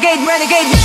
renegade, renegade.